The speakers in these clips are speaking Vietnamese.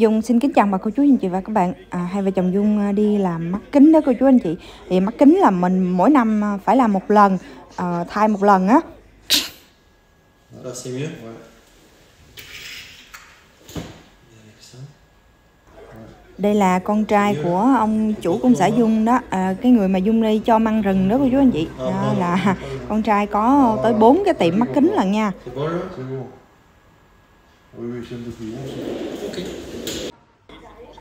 Dung xin kính chào bà cô chú anh chị và các bạn à, Hai vợ chồng Dung à, đi làm mắt kính đó cô chú anh chị Thì mắt kính là mình mỗi năm à, phải làm một lần à, Thay một lần á. Đây là con trai của ông chủ công xã Dung đó à, Cái người mà Dung đi cho măng rừng đó cô chú anh chị đó là con trai có tới 4 cái tiệm mắt kính lần nha. Ok.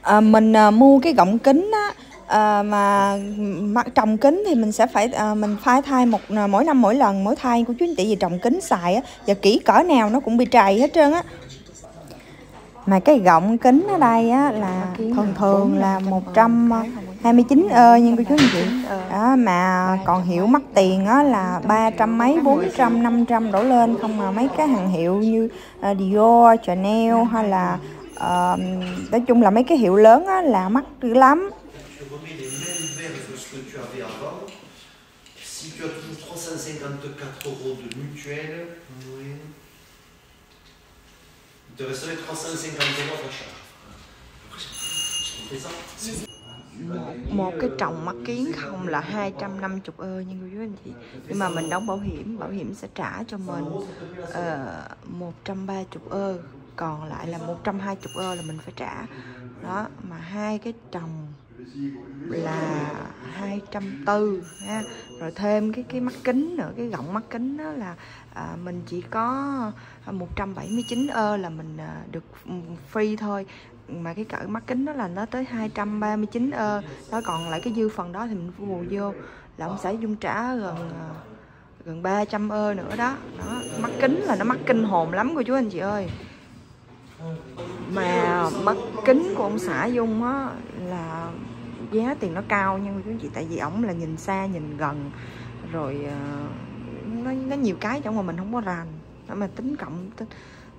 À, Mình à, mua cái gọng kính á à, mà mắt trồng kính thì mình sẽ phải à, mình phải thay một à, mỗi năm mỗi lần mỗi thay của chú anh chị vì trồng kính xài á và kỹ cỡ nào nó cũng bị trầy hết trơn á. Mà cái gọng kính ở đây á là thường thường là 129 ơ nhưng cô chú anh chị. đó, mà còn hiệu mắc tiền á là ba trăm mấy bốn trăm năm trăm đổ lên. Không mà mấy cái hàng hiệu như uh, Dior, Chanel hay là ờ, nói chung là mấy cái hiệu lớn á là mắc dữ lắm Si tu as toujours 354 euros de mutuelle, il te resterait 350 euros d'achat. Ça một cái trồng mắt kiến không là 250 ơ nhưng quý anh chị nhưng mà mình đóng bảo hiểm bảo hiểm sẽ trả cho mình ờ, uh, 130 ơ còn lại là 120 ơ là mình phải trả. Đó mà hai cái trồng là 240 ha. Rồi thêm cái cái mắt kính nữa cái gọng mắt kính đó là à, mình chỉ có 179 ơ là mình à, được free thôi. Mà cái cỡ mắt kính đó là nó tới 239 ơ đó còn lại cái dư phần đó thì mình phải bù vô là ông sẽ dung trả gần à, gần 300 ơ nữa đó. Đó mắt kính là nó mắc kinh hồn lắm cô chú anh chị ơi mà mắt kính của ông xã dung á là giá tiền nó cao nhưng quý anh chị tại vì ổng là nhìn xa nhìn gần rồi ờ, nó nó nhiều cái trong mà mình không có rành. Mà tính cộng tính,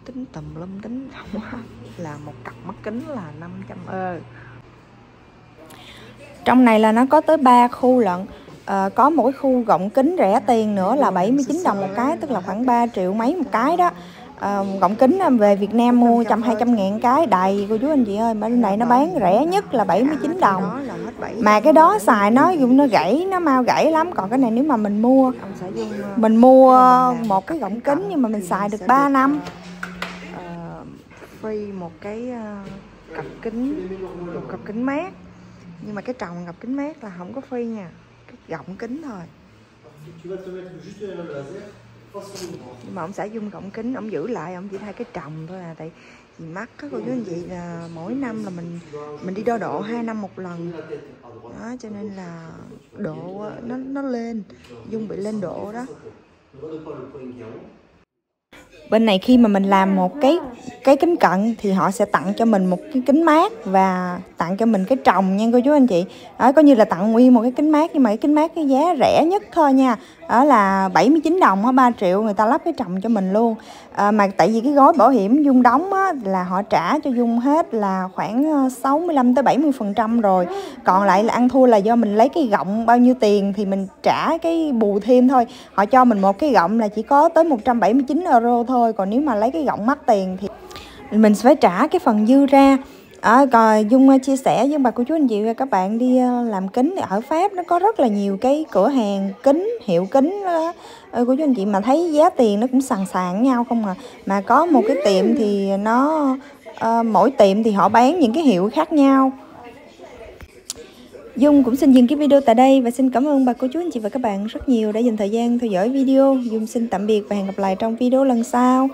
tính tùm lum tính không á là một cặp mắt kính là 500 ơ. Trong này là nó có tới 3 khu lận. À, có một cái khu gọng kính rẻ tiền nữa là 79 đồng một cái tức là khoảng 3 triệu mấy một cái đó. Gọng kính về Việt Nam mua trăm hai trăm ngàn cái. Đầy cô chú anh chị ơi mà bên này nó bán rẻ nhất là 79 đồng. Mà cái đó xài nó dùng nó gãy, nó mau gãy lắm. Còn cái này nếu mà mình mua mình mua một cái gọng kính nhưng mà mình xài được 3 năm. Ờ, free một cái ờ, cặp kính, một cặp kính mát. Nhưng mà cái trồng cặp kính mát là không có free nha. Cái gọng kính thôi. Nhưng mà ông xã dung cộng kính, ông giữ lại, ông chỉ thay cái trồng thôi à tại vì mắt các cô chú anh chị là mỗi năm là mình mình đi đo độ hai năm một lần. Đó, cho nên là độ nó nó lên, dung bị lên độ đó. Bên này khi mà mình làm một cái cái kính cận thì họ sẽ tặng cho mình một cái kính mát và tặng cho mình cái trồng nha cô chú anh chị. Đó, coi như là tặng nguyên một cái kính mát, nhưng mà cái kính mát cái giá rẻ nhất thôi nha đó là 79 đồng á 3 triệu người ta lắp cái trồng cho mình luôn. À, mà tại vì cái gói bảo hiểm dung đóng á là họ trả cho dung hết là khoảng ờ, 65 tới 70 phần trăm rồi. Còn lại là ăn thua là do mình lấy cái gọng bao nhiêu tiền thì mình trả cái bù thêm thôi. Họ cho mình một cái gọng là chỉ có tới 179 euro thôi còn nếu mà lấy cái gọng mắc tiền thì mình sẽ phải trả cái phần dư ra à, rồi dung ờ, chia sẻ với bà cô chú anh chị và các bạn đi ờ, làm kính ở pháp nó có rất là nhiều cái cửa hàng kính hiệu kính đó. Cô chú anh chị mà thấy giá tiền nó cũng sàn sàn nhau không à mà có một cái tiệm thì nó ờ, mỗi tiệm thì họ bán những cái hiệu khác nhau Dung cũng xin dừng cái video tại đây và xin cảm ơn bà cô chú anh chị và các bạn rất nhiều đã dành thời gian theo dõi video. Dung xin tạm biệt và hẹn gặp lại trong video lần sau.